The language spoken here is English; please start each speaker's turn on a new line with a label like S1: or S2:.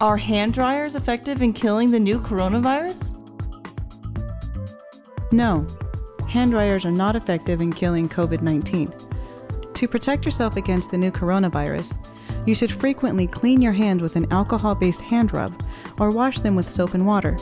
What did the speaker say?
S1: Are hand dryers effective in killing the new coronavirus?
S2: No, hand dryers are not effective in killing COVID 19. To protect yourself against the new coronavirus, you should frequently clean your hands with an alcohol based hand rub or wash them with soap and water.